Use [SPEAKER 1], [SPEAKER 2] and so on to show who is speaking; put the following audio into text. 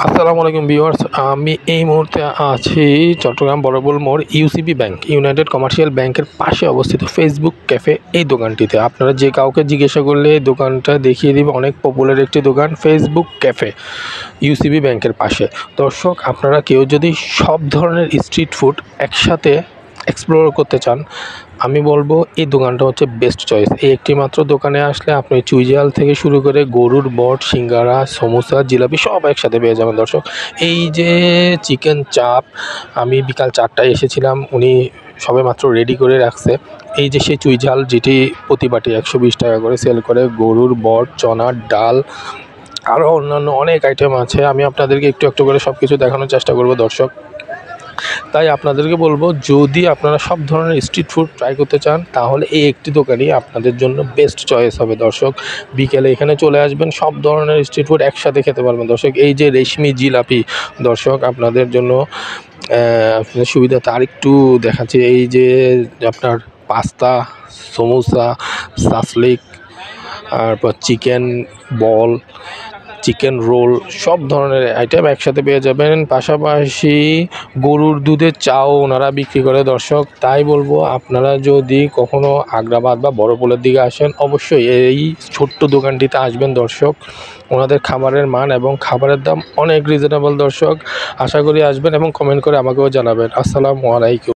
[SPEAKER 1] আসসালামু আলাইকুম ভিউয়ার্স, আমি এই মুহূর্তে আছি চট্টগ্রাম বড়বুল মোড় ইউসিবি ব্যাংক ইউনাইটেড কমার্শিয়াল ব্যাংকের পাশে অবস্থিত ফেসবুক ক্যাফে এই দোকানটিতে। আপনারা যে কাউকে জিজ্ঞাসা করলে এই দোকানটা দেখিয়ে দিবে, অনেক পপুলার একটি দোকান ফেসবুক ক্যাফে ইউসিবি ব্যাংকের পাশে। দর্শক, আপনারা কেউ যদি সব ধরনের স্ট্রিট ফুড একসাথে এক্সপ্লোর করতে চান, আমি বলব এই দোকানটা হচ্ছে বেস্ট চয়েস এই একটি মাত্র দোকানে আসলে আপনি চুইজাল থেকে শুরু করে গরুর বট, সিঙ্গারা, সমোসা, জিলাপি সব একসাথে পেয়ে যাবেন দর্শক। এই যে চিকেন চাপ আমি বিকাল চারটায় এসেছিলাম, উনি সবে মাত্র রেডি করে রাখছে। এই যে সেই চুইঝাল যেটি প্রতি বাটি একশো টাকা করে সেল করে, গরুর বট চনার ডাল, আরও অন্যান্য অনেক আইটেম আছে। আমি আপনাদেরকে একটু একটু করে সব কিছু দেখানোর চেষ্টা করব দর্শক। তাই আপনাদেরকে বলব যদি আপনারা সব ধরনের স্ট্রিট ফুড ট্রাই করতে চান তাহলে এই একটি দোকানই আপনাদের জন্য বেস্ট চয়েস হবে দর্শক। বিকেলে এখানে চলে আসবেন সব ধরনের স্ট্রিট ফুড একসাথে খেতে পারবেন দর্শক। এই যে রেশমি জিলাপি দর্শক আপনাদের জন্য আহ, আপনাদের সুবিধাতে আরেকটু দেখাচ্ছি। এই যে আপনার পাস্তা সমোসা সাসলিক তারপর চিকেন বল চিকেন রোল, সব ধরনের আইটেম একসাথে পেয়ে যাবেন। পাশাপাশি গরুর দুধের চাও ওনারা বিক্রি করে। দর্শক, তাই বলব, আপনারা যদি কখনো আগ্রাবাদ বা বড়পোলের দিকে আসেন, অবশ্যই এই ছোট্ট দোকানটিতে আসবেন। দর্শক, ওনাদের খাবারের মান এবং খাবারের দাম অনেক রিজনেবল দর্শক, আশা করি আসবেন এবং কমেন্ট করে আমাকেও জানাবেন। আসসালামু আলাইকুম।